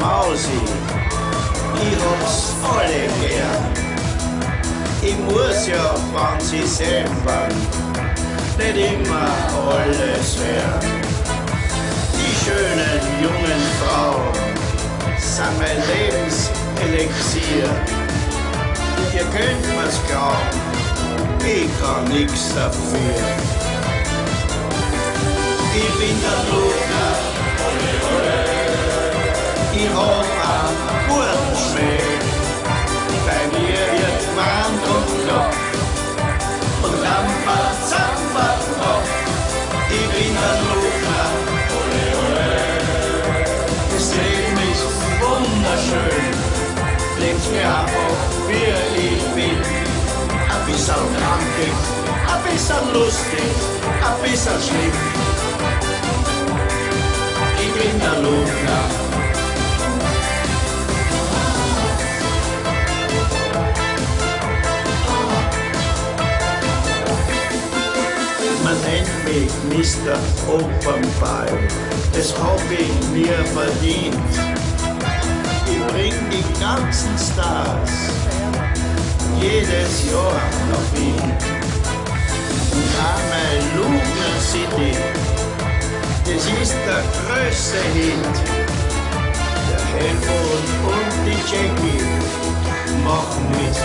Mausi, ich hab's alle gern. Ich muss ja, wann sie wollen, nicht immer alles werden. Die schönen jungen Frauen sind mein Lebenselixier. Ihr könnt mir's glauben, ich kann nix dafür. Ich bin der Luca, ich hab einen guten Schmäh. Bei mir wird und gelacht und Rampa, Zampa, Rock. Ich bin der Luca, das Leben ist wunderschön. Lebt mir einfach, wie ich. Ein bisschen krankig, ein bisschen lustig, ein bisschen schlimm. Ich bin der Luca. Mich Mr. Opernball, das hab ich mir verdient. Ich bring die ganzen Stars jedes Jahr nach Wien. Und einmal Lugner City, das ist der größte Hit. Der Helmut und die Jackie machen mit.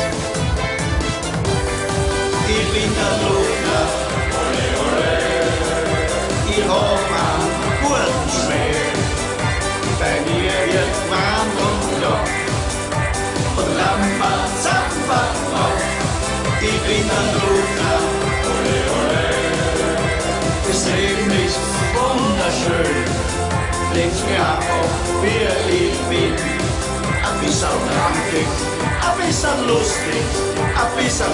Ich bin der Lugner. Legt's mir auf, wie ich bin. Ein bisschen krankig, ein bisschen lustig, ein bisschen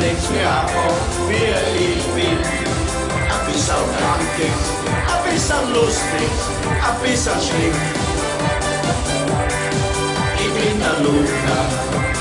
Legt's mir einfach, wie ich bin. Ein bisschen krankig, ein bisschen lustig, ein bisschen schlimm. Ich bin der Luca.